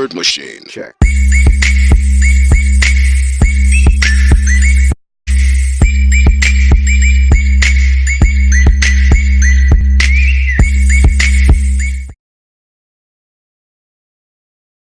word machine. Check.